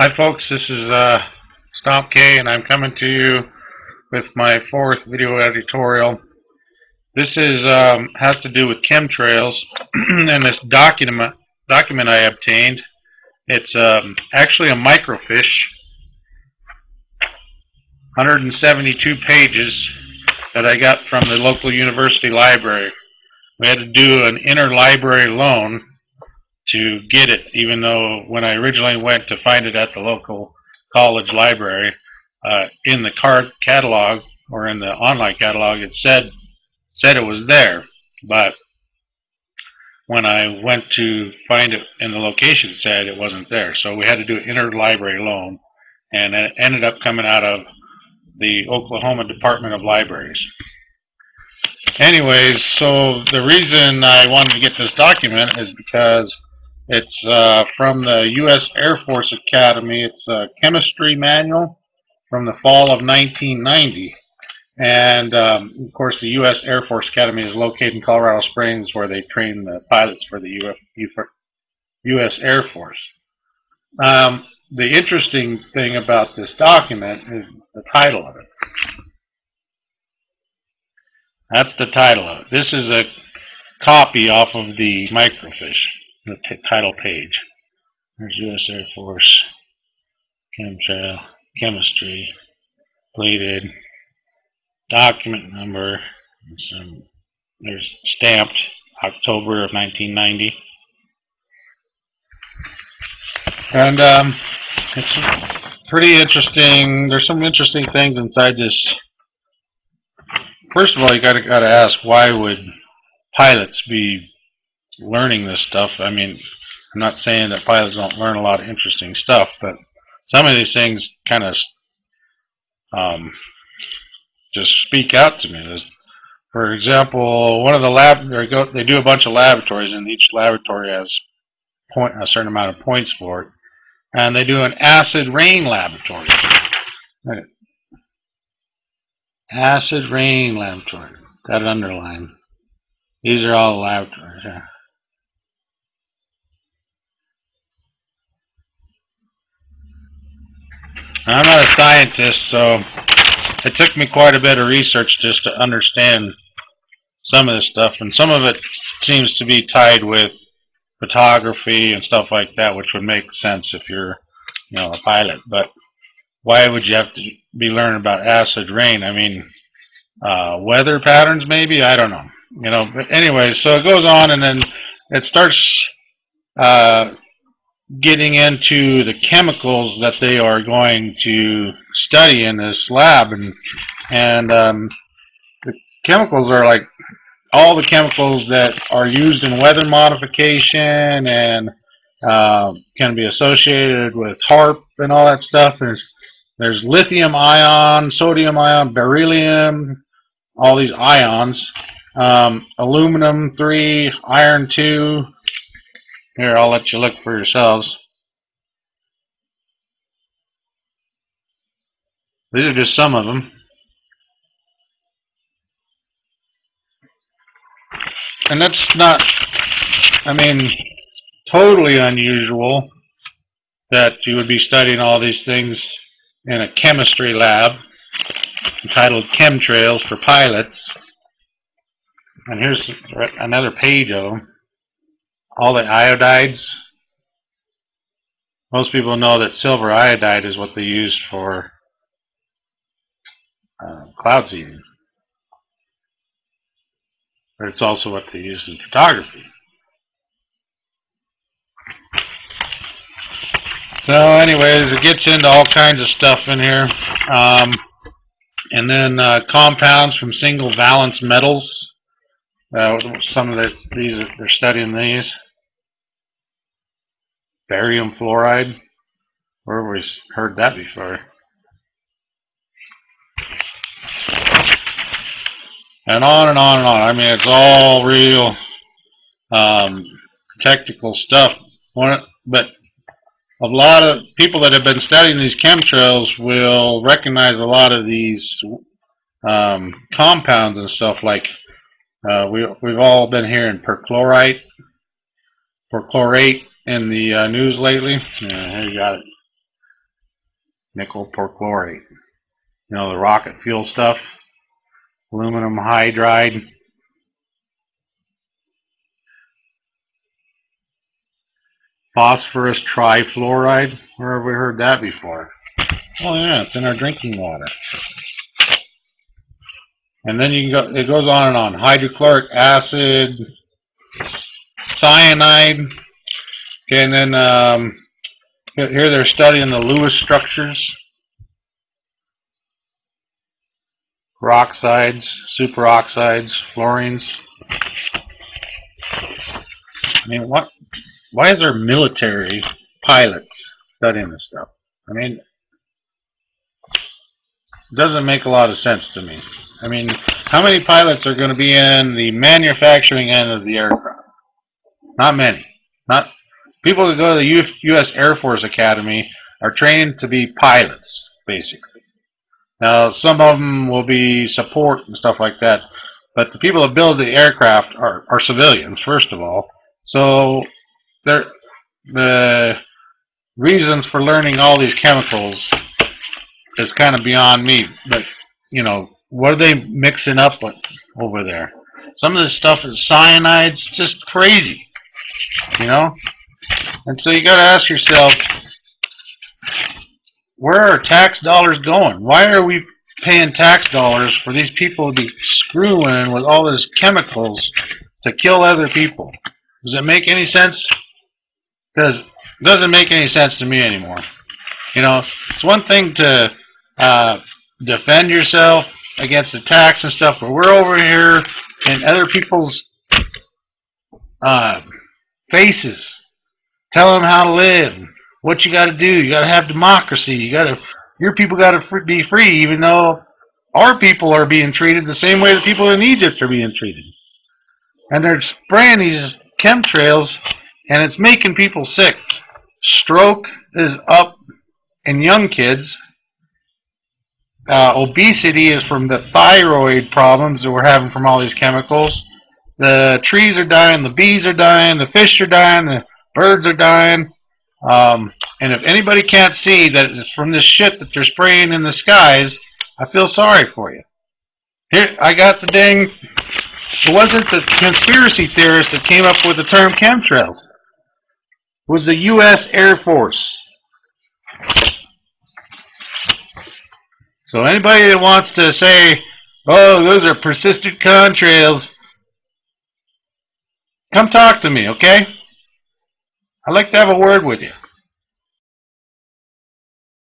Hi folks, this is uh, Stomp K and I'm coming to you with my fourth video editorial. This is um, has to do with chemtrails and this document document I obtained. It's um, actually a microfiche, 172 pages that I got from the local university library. We had to do an interlibrary loan to get it, even though when I originally went to find it at the local college library, uh, in the card catalog or in the online catalog, it said said it was there, but when I went to find it in the location, it said it wasn't there. So we had to do an interlibrary loan, and it ended up coming out of the Oklahoma Department of Libraries. Anyways, so the reason I wanted to get this document is because it's uh, from the U.S. Air Force Academy. It's a chemistry manual from the fall of 1990. And um, of course, the U.S. Air Force Academy is located in Colorado Springs, where they train the pilots for the U.S. Air Force. Um, the interesting thing about this document is the title of it. That's the title of it. This is a copy off of the microfiche the title page. There's U.S. Air Force, chemtrail, chemistry, completed, document number. Some, there's stamped October of 1990. And um, it's pretty interesting. There's some interesting things inside this. First of all, you got to got to ask why would pilots be learning this stuff. I mean, I'm not saying that pilots don't learn a lot of interesting stuff, but some of these things kind of um, just speak out to me. There's, for example, one of the lab they go they do a bunch of laboratories, and each laboratory has point a certain amount of points for it, and they do an acid rain laboratory. Acid rain laboratory. Got it underlined. These are all laboratories. Yeah. I'm not a scientist, so it took me quite a bit of research just to understand some of this stuff, and some of it seems to be tied with photography and stuff like that, which would make sense if you're, you know, a pilot. But why would you have to be learning about acid rain? I mean, uh, weather patterns, maybe? I don't know. You know, but anyway, so it goes on, and then it starts uh, getting into the chemicals that they are going to study in this lab and and um, the chemicals are like all the chemicals that are used in weather modification and uh, can be associated with HAARP and all that stuff. There's there's lithium ion, sodium ion, beryllium, all these ions, um, aluminum 3, iron 2, here, I'll let you look for yourselves. These are just some of them. And that's not, I mean, totally unusual that you would be studying all these things in a chemistry lab entitled Chemtrails for Pilots. And here's another page of them all the iodides. Most people know that silver iodide is what they use for uh, cloud seeding. But it's also what they use in photography. So anyways, it gets into all kinds of stuff in here. Um, and then uh, compounds from single valence metals. Uh, some of the, these are, they're studying these. Barium fluoride. Where have we heard that before? And on and on and on. I mean, it's all real um, technical stuff. But a lot of people that have been studying these chemtrails will recognize a lot of these um, compounds and stuff like uh, we, we've all been hearing perchlorate, perchlorate in the uh, news lately. Yeah, you got it. nickel perchlorate. You know, the rocket fuel stuff, aluminum hydride. Phosphorus trifluoride. Where have we heard that before? Oh yeah, it's in our drinking water. And then you can go, it goes on and on. Hydrochloric acid, cyanide. Okay, and then um, here they're studying the Lewis structures. Peroxides, superoxides, fluorines. I mean, what? Why is there military pilots studying this stuff? I mean, it doesn't make a lot of sense to me. I mean, how many pilots are going to be in the manufacturing end of the aircraft? Not many. Not people that go to the U.S. Air Force Academy are trained to be pilots, basically. Now, some of them will be support and stuff like that, but the people that build the aircraft are, are civilians, first of all. So, the reasons for learning all these chemicals is kind of beyond me. But, you know, what are they mixing up with over there? Some of this stuff is cyanides, just crazy. You know? And so you got to ask yourself, where are tax dollars going? Why are we paying tax dollars for these people to be screwing with all these chemicals to kill other people? Does it make any sense? Because it doesn't make any sense to me anymore. You know, it's one thing to uh, defend yourself against attacks and stuff, but we're over here in other people's uh, faces Tell them how to live, what you got to do. You got to have democracy. You got to, your people got to be free, even though our people are being treated the same way the people in Egypt are being treated. And they're spraying these chemtrails, and it's making people sick. Stroke is up in young kids. Uh, obesity is from the thyroid problems that we're having from all these chemicals. The trees are dying, the bees are dying, the fish are dying, the Birds are dying. Um, and if anybody can't see that it's from this shit that they're spraying in the skies, I feel sorry for you. Here, I got the dang. It wasn't the conspiracy theorist that came up with the term chemtrails. It was the U.S. Air Force. So anybody that wants to say, oh, those are persistent contrails, come talk to me, okay? I'd like to have a word with you.